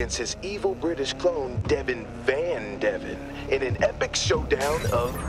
against his evil British clone Devin Van Devin in an epic showdown of